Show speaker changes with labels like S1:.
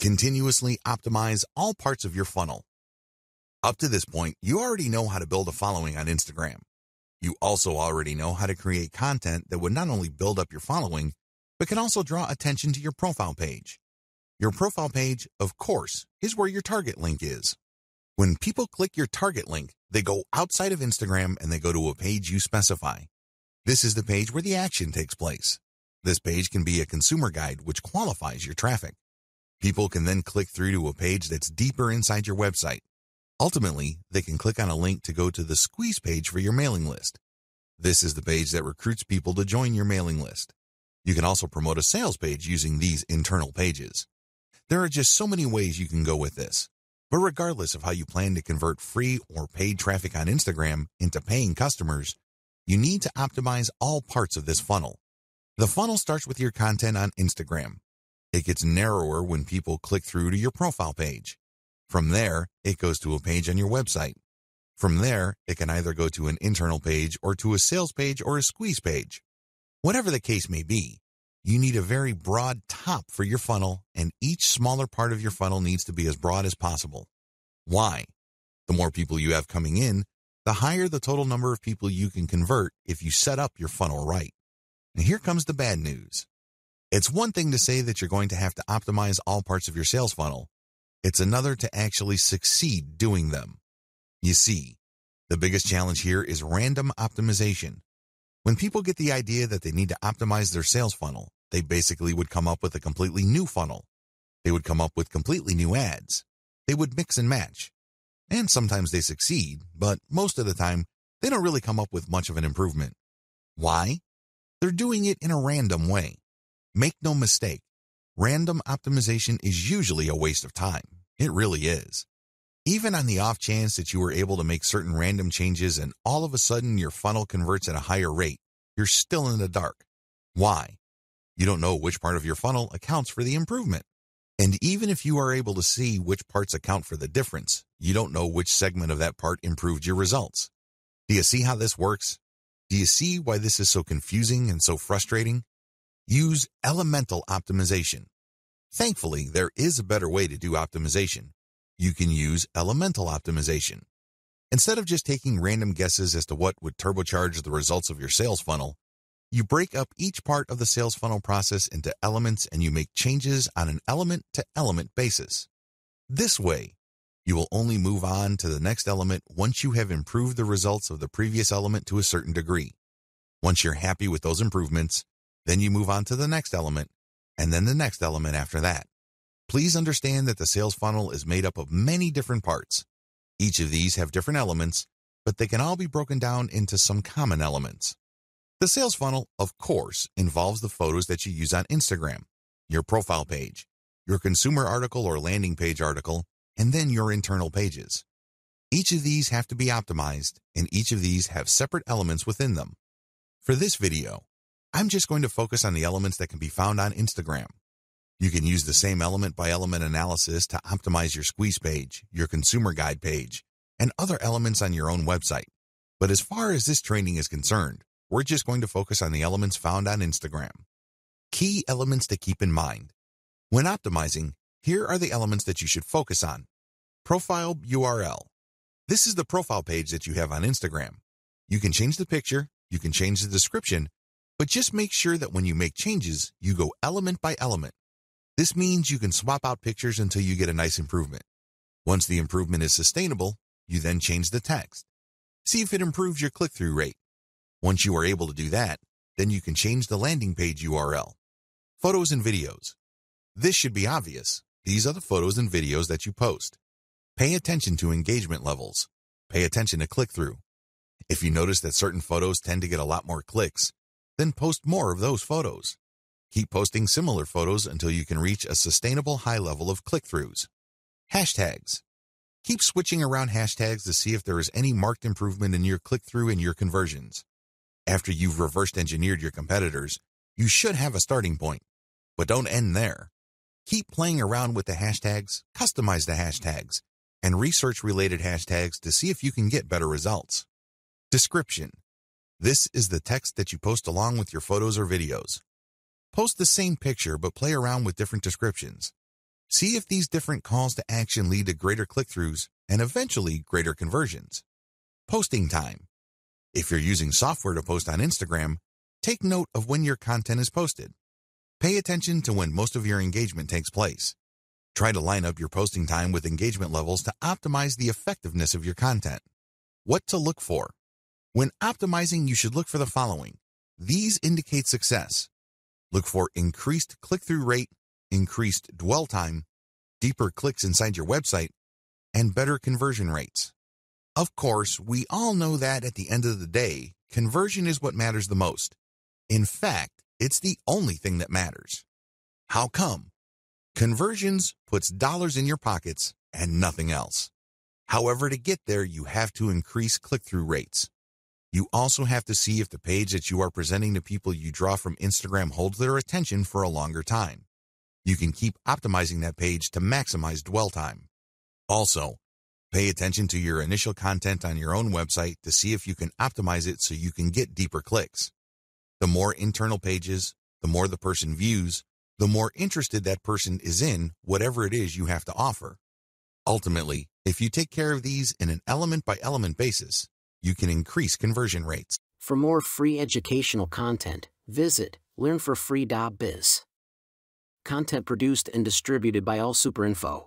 S1: Continuously optimize all parts of your funnel. Up to this point, you already know how to build a following on Instagram. You also already know how to create content that would not only build up your following, but can also draw attention to your profile page. Your profile page, of course, is where your target link is. When people click your target link, they go outside of Instagram and they go to a page you specify. This is the page where the action takes place. This page can be a consumer guide which qualifies your traffic. People can then click through to a page that's deeper inside your website. Ultimately, they can click on a link to go to the squeeze page for your mailing list. This is the page that recruits people to join your mailing list. You can also promote a sales page using these internal pages. There are just so many ways you can go with this. But regardless of how you plan to convert free or paid traffic on Instagram into paying customers, you need to optimize all parts of this funnel. The funnel starts with your content on Instagram. It gets narrower when people click through to your profile page. From there, it goes to a page on your website. From there, it can either go to an internal page or to a sales page or a squeeze page. Whatever the case may be, you need a very broad top for your funnel and each smaller part of your funnel needs to be as broad as possible. Why? The more people you have coming in, the higher the total number of people you can convert if you set up your funnel right. And here comes the bad news. It's one thing to say that you're going to have to optimize all parts of your sales funnel. It's another to actually succeed doing them. You see, the biggest challenge here is random optimization. When people get the idea that they need to optimize their sales funnel, they basically would come up with a completely new funnel. They would come up with completely new ads. They would mix and match. And sometimes they succeed, but most of the time, they don't really come up with much of an improvement. Why? They're doing it in a random way. Make no mistake, random optimization is usually a waste of time. It really is. Even on the off chance that you were able to make certain random changes and all of a sudden your funnel converts at a higher rate, you're still in the dark. Why? You don't know which part of your funnel accounts for the improvement. And even if you are able to see which parts account for the difference, you don't know which segment of that part improved your results. Do you see how this works? Do you see why this is so confusing and so frustrating? Use elemental optimization. Thankfully, there is a better way to do optimization. You can use elemental optimization. Instead of just taking random guesses as to what would turbocharge the results of your sales funnel, you break up each part of the sales funnel process into elements and you make changes on an element to element basis. This way, you will only move on to the next element once you have improved the results of the previous element to a certain degree. Once you're happy with those improvements, then you move on to the next element, and then the next element after that. Please understand that the sales funnel is made up of many different parts. Each of these have different elements, but they can all be broken down into some common elements. The sales funnel, of course, involves the photos that you use on Instagram, your profile page, your consumer article or landing page article, and then your internal pages. Each of these have to be optimized, and each of these have separate elements within them. For this video, I'm just going to focus on the elements that can be found on Instagram. You can use the same element by element analysis to optimize your squeeze page, your consumer guide page, and other elements on your own website. But as far as this training is concerned, we're just going to focus on the elements found on Instagram. Key elements to keep in mind. When optimizing, here are the elements that you should focus on. Profile URL. This is the profile page that you have on Instagram. You can change the picture, you can change the description, but just make sure that when you make changes, you go element by element. This means you can swap out pictures until you get a nice improvement. Once the improvement is sustainable, you then change the text. See if it improves your click-through rate. Once you are able to do that, then you can change the landing page URL. Photos and videos. This should be obvious. These are the photos and videos that you post. Pay attention to engagement levels. Pay attention to click-through. If you notice that certain photos tend to get a lot more clicks, then post more of those photos. Keep posting similar photos until you can reach a sustainable high level of click-throughs. Hashtags. Keep switching around hashtags to see if there is any marked improvement in your click-through and your conversions. After you've reversed engineered your competitors, you should have a starting point. But don't end there. Keep playing around with the hashtags, customize the hashtags, and research related hashtags to see if you can get better results. Description. This is the text that you post along with your photos or videos. Post the same picture but play around with different descriptions. See if these different calls to action lead to greater click-throughs and eventually greater conversions. Posting time. If you're using software to post on Instagram, take note of when your content is posted. Pay attention to when most of your engagement takes place. Try to line up your posting time with engagement levels to optimize the effectiveness of your content. What to look for. When optimizing, you should look for the following. These indicate success. Look for increased click-through rate, increased dwell time, deeper clicks inside your website, and better conversion rates. Of course, we all know that at the end of the day, conversion is what matters the most. In fact, it's the only thing that matters. How come? Conversions puts dollars in your pockets and nothing else. However, to get there, you have to increase click-through rates. You also have to see if the page that you are presenting to people you draw from Instagram holds their attention for a longer time. You can keep optimizing that page to maximize dwell time. Also, pay attention to your initial content on your own website to see if you can optimize it so you can get deeper clicks. The more internal pages, the more the person views, the more interested that person is in whatever it is you have to offer. Ultimately, if you take care of these in an element by element basis, you can increase conversion rates.
S2: For more free educational content, visit learnforfree.biz. Content produced and distributed by AllSuperInfo.